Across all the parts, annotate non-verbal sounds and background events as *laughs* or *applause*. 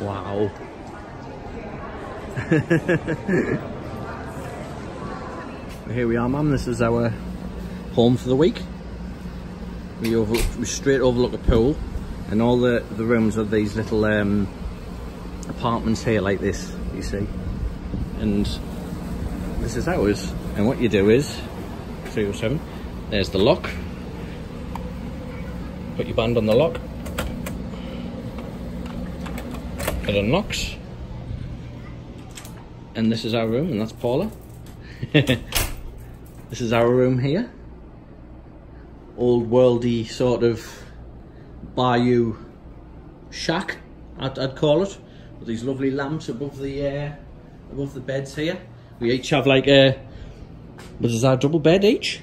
Wow. *laughs* Here we are, Mum. This is our home for the week. We, over, we straight overlook a pool, and all the, the rooms are these little um, apartments here, like this, you see. And this is ours. And what you do is 307, there's the lock. Put your band on the lock. It unlocks. And this is our room, and that's Paula. *laughs* this is our room here. Old worldy sort of bayou shack, I'd, I'd call it. With these lovely lamps above the uh, above the beds here. We each have like a what is our double bed each?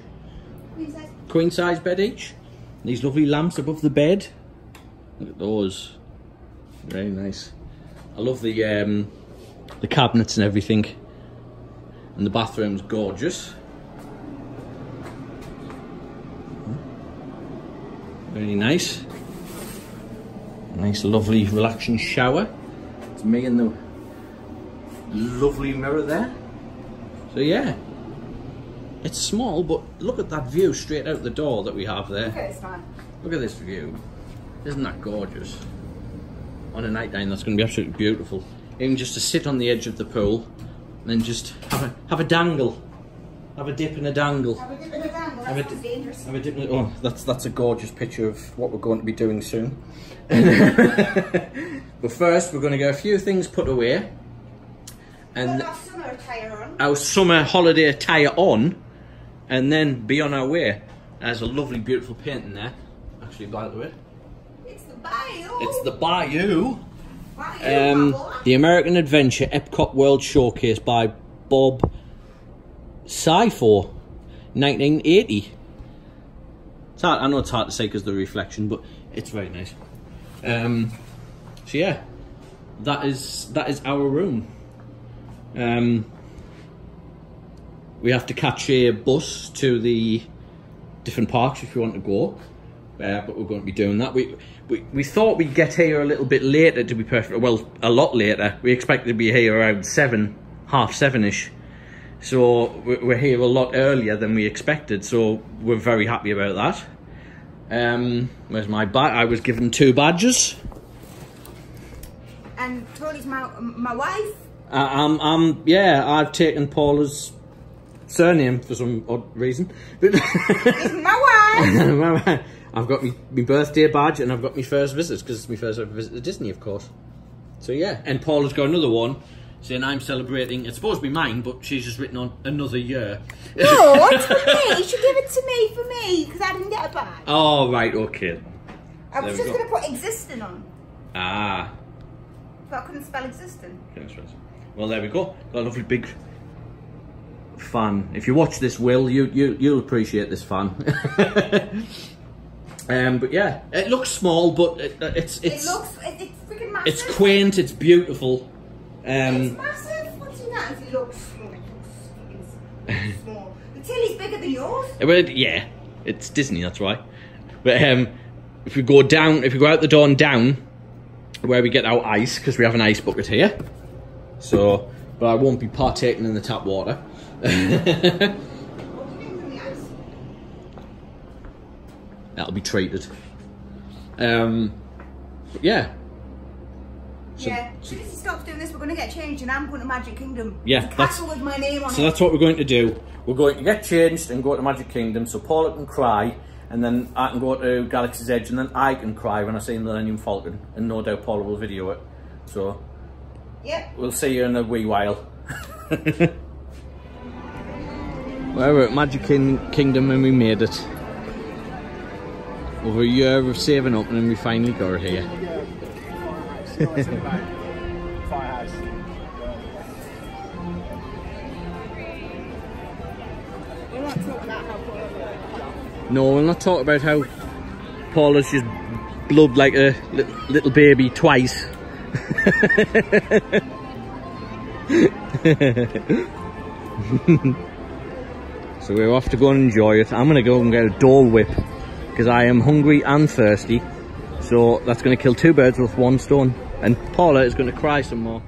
Queen size. Queen size bed each. These lovely lamps above the bed. Look at those. Very nice. I love the um, the cabinets and everything. And the bathroom's gorgeous. Very nice. Nice, lovely, relaxing shower. It's me and the lovely mirror there. So yeah, it's small, but look at that view straight out the door that we have there. Okay, it's fine. Look at this view. Isn't that gorgeous? On a night time, that's going to be absolutely beautiful. Even just to sit on the edge of the pool and then just have a, have a dangle. Have a dip and a dangle. Have a dip in the dangle. Have a That sounds di- dangerous. have a dip and- oh, that's, that's a gorgeous picture of what we're going to be doing soon. *laughs* but first, we're going to get a few things put away. And that summer our summer holiday attire on and then be on our way. There's a lovely, beautiful painting there. Actually, by the way. It's the bayou. It's the Bayou. bayou. Um, the American Adventure Epcot World Showcase by Bob Syfor, 1980. It's hard, I know it's hard to say because the reflection, but it's very nice. Um, so yeah, that is that is our room. Um, we have to catch a bus to the different parks if we want to go. Uh, but we're going to be doing that. We, we we thought we'd get here a little bit later to be perfect. Well, a lot later. We expected to be here around seven, half seven-ish. So we- we're here a lot earlier than we expected. So we're very happy about that. Um, where's my badge? I was given two badges. And Tony's my my wife. Uh, I'm, I'm, yeah, I've taken Paula's surname for some odd reason. But Is my *laughs* wife. *laughs* I've got my, birthday badge and I've got my first visit because it's my first ever visit to Disney, of course. So yeah, and Paula's got another one saying I'm celebrating. It's supposed to be mine, but she's just written on another year. No, it's for me. You should give it to me for me because I didn't get a badge. oh right, okay. I was just go. going to put existing on, Ah, but I couldn't spell existing. okay, that's right. Well, there we go. Got a lovely big fan. If you watch this, Will, you you you'll appreciate this fan. *laughs* um, but yeah, it looks small, but it, it's it's it looks. It, it's freaking massive. it's quaint. It's beautiful. It's Um, massive. What's in that? It looks. oh, It looks small. The tilly's bigger than yours. well, yeah, it's Disney. That's why. But um, if we go down, if we go out the door and down, where we get our ice, because we have an ice bucket here. So, but I won't be partaking in the tap water. What do you mean from the ice? That'll be treated. Um, yeah. So, yeah. As soon as he stops doing this, we're going to get changed, and I'm going to Magic Kingdom. Yeah, that's- with my name on So it. that's what we're going to do. We're going to get changed and go to Magic Kingdom so Paula can cry and then I can go to Galaxy's Edge and then I can cry when I see Millennium Falcon and no doubt Paula will video it. So yeah, we'll see you in a wee while. *laughs* well, we're at Magic King Kingdom and we made it. Over a year of saving up and we finally got here. *laughs* No, we'll not talk about how Paula's just blubbed like a li- little baby twice. *laughs* so we're off to go and enjoy it. I'm going to go and get a Dole Whip because I am hungry and thirsty. So that's going to kill two birds with one stone. And Paula is going to cry some more.